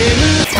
M-